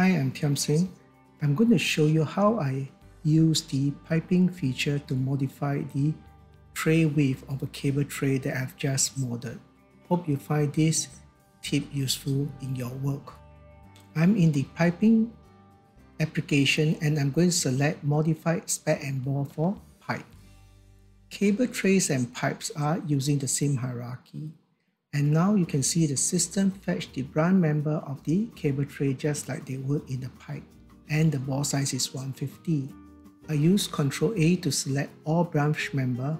Hi, I'm Tiam Singh. I'm going to show you how I use the piping feature to modify the tray width of a cable tray that I've just modeled. Hope you find this tip useful in your work. I'm in the piping application and I'm going to select modified spec and bore for pipe. Cable trays and pipes are using the same hierarchy. And now you can see the system fetch the branch member of the cable tray just like they would in the pipe. And the bore size is 150. I use Ctrl A to select all branch member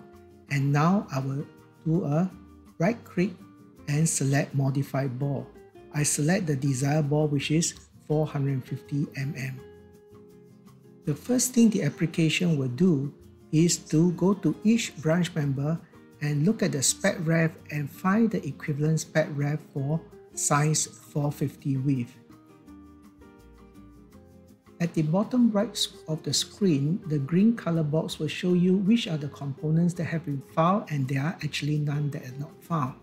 and now I will do a right click and select modify bore. I select the desired bore which is 450 mm. The first thing the application will do is to go to each branch member and look at the spec ref and find the equivalent spec ref for size 450 width. At the bottom right of the screen, the green color box will show you which are the components that have been found and there are actually none that are not found.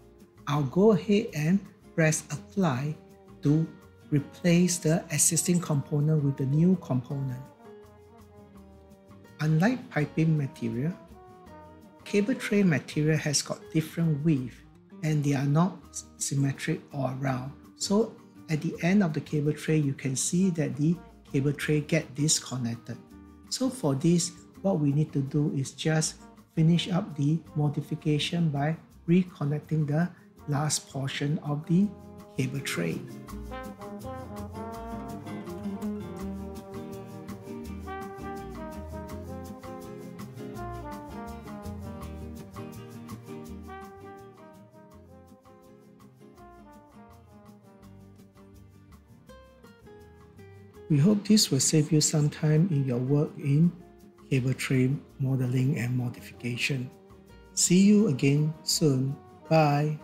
I'll go ahead and press apply to replace the existing component with the new component. Unlike piping material, cable tray material has got different width and they are not symmetric all around. So at the end of the cable tray, you can see that the cable tray get disconnected. So for this, what we need to do is just finish up the modification by reconnecting the last portion of the cable tray. We hope this will save you some time in your work in cable tray modeling and modification. See you again soon. Bye.